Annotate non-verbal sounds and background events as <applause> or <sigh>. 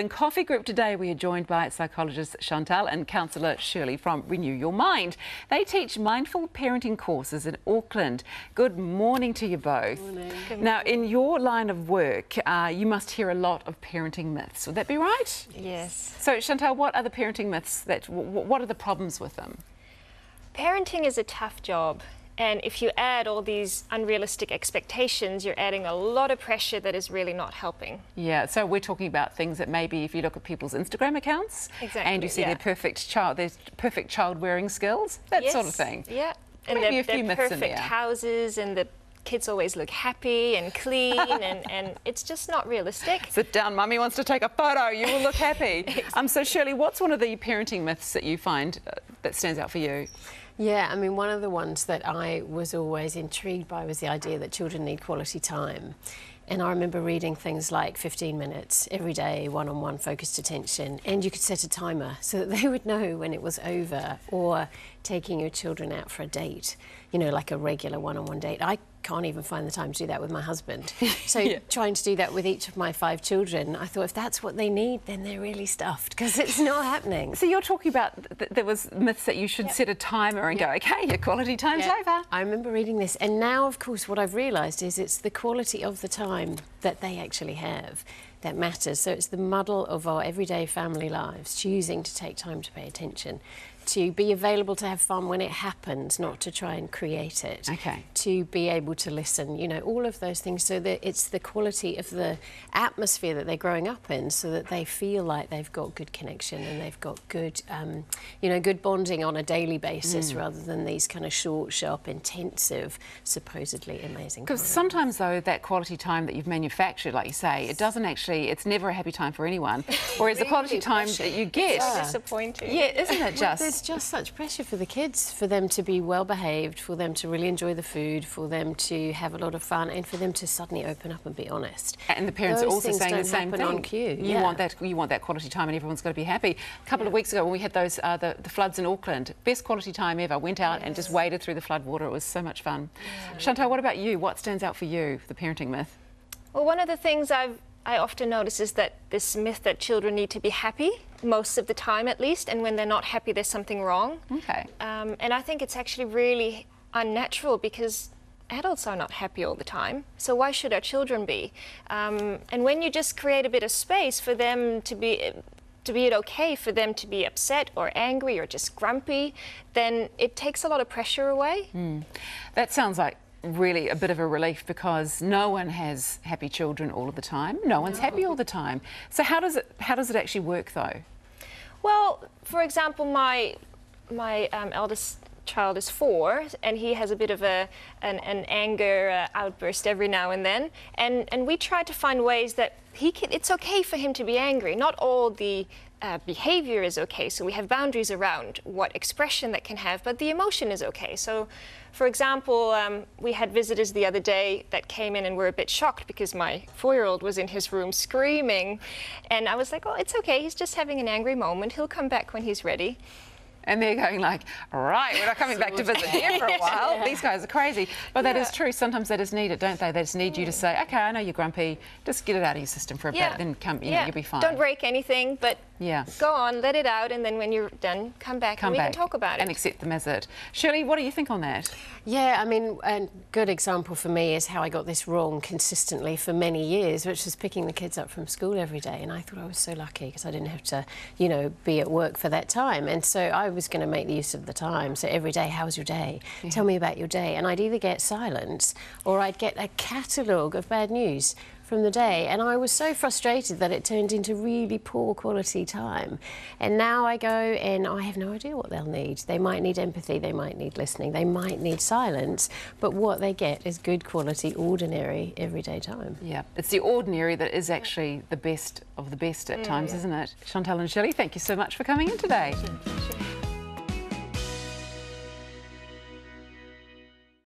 In Coffee Group today, we are joined by psychologist Chantal and counsellor Shirley from Renew Your Mind. They teach mindful parenting courses in Auckland. Good morning to you both. Morning. Now, in your line of work, uh, you must hear a lot of parenting myths. Would that be right? Yes. So, Chantal, what are the parenting myths that? What are the problems with them? Parenting is a tough job. And if you add all these unrealistic expectations, you're adding a lot of pressure that is really not helping. Yeah, so we're talking about things that maybe if you look at people's Instagram accounts exactly, and you see yeah. their perfect child, their perfect child wearing skills, that yes, sort of thing. Yeah, and maybe they're, a few they're myths in perfect houses and the kids always look happy and clean <laughs> and, and it's just not realistic. Sit down, mummy wants to take a photo, you will look happy. <laughs> um, so Shirley, what's one of the parenting myths that you find uh, that stands out for you? Yeah, I mean, one of the ones that I was always intrigued by was the idea that children need quality time. And I remember reading things like 15 minutes every day, one on one focused attention, and you could set a timer so that <laughs> they would know when it was over, or taking your children out for a date, you know, like a regular one on one date. I can't even find the time to do that with my husband. <laughs> So, Yeah. trying to do that with each of my five children, I thought if that's what they need, then they're really stuffed because it's <laughs> not happening. So you're talking about th- there was myths that you should Yep. set a timer and go, okay, your quality time's Yeah. over. I remember reading this, and now, of course, what I've realised is it's the quality of the time that they actually have that matters. So it's the muddle of our everyday family lives, choosing to take time to pay attention, to be available to have fun when it happens, not to try and create it. Okay. To be able to listen, you know, all of those things, so that it's the quality of the atmosphere that they're growing up in, so that they feel like they've got good connection and they've got good, um, you know, good bonding on a daily basis, rather than these kind of short, sharp, intensive, supposedly amazing. Because sometimes, though, that quality time that you've manufactured, like you say, it doesn't actually, it's never a happy time for anyone. Whereas <laughs> the quality time that you get, So disappointing. yeah, isn't it <laughs> just? There's just such pressure for the kids, for them to be well behaved, for them to really enjoy the food, for them to have a lot of fun, and for them to suddenly open up and be honest. And the parents Those are also saying the same happen thing. on cue. You yeah. want that. You want that quality time, and everyone's got to be happy. A couple of weeks ago, when we had those uh, the, the floods in Auckland, best quality time ever. Went out and just waded through the flood water. It was so much fun. Chantal, what about you? What stands out for you? The parenting myth. Well, one of the things I've I often notice is that this myth that children need to be happy most of the time, at least, and when they're not happy, there's something wrong. Okay. Um, and I think it's actually really unnatural because adults are not happy all the time. So why should our children be? Um, and when you just create a bit of space for them to be to be it okay for them to be upset or angry or just grumpy, then it takes a lot of pressure away. That sounds like really a bit of a relief because no one has happy children all of the time. No one's happy all the time. So how does it how does it actually work though? Well, for example, my my um, eldest child is four, and he has a bit of a an, an anger uh, outburst every now and then, and and we try to find ways that he can. It's okay for him to be angry. Not all the uh, behavior is okay, so we have boundaries around what expression that can have, but the emotion is okay. So, for example, um, we had visitors the other day that came in and were a bit shocked because my four-year-old was in his room screaming, and I was like, "Oh, it's okay. He's just having an angry moment. He'll come back when he's ready." And they're going like, right, we're not coming back to visit here for a while. <laughs> These guys are crazy. But that is Yeah. true. Sometimes they just need it, don't they? They just need you to mm. say, okay, I know you're grumpy. Just get it out of your system for a bit, then come, you know, you'll be fine. Don't break anything, but Yeah. go on, let it out, and then when you're done, come back Come and we back can talk about it. and accept them as it. Shirley, what do you think on that? Yeah, I mean, a good example for me is how I got this wrong consistently for many years, which was picking the kids up from school every day. And I thought I was so lucky because I didn't have to, you know, be at work for that time. And so I was going to make the use of the time. So every day, how was your day? Tell me about your day. And I'd either get silence or I'd get a catalogue of bad news from the day. And I was so frustrated that it turned into really poor quality time. And now I go and I have no idea what they'll need. They might need empathy, they might need listening, they might need silence, but what they get is good quality, ordinary, everyday time. Yeah, it's the ordinary that is actually the best of the best at mm. times, isn't it? Chantal and Shirley, thank you so much for coming in today.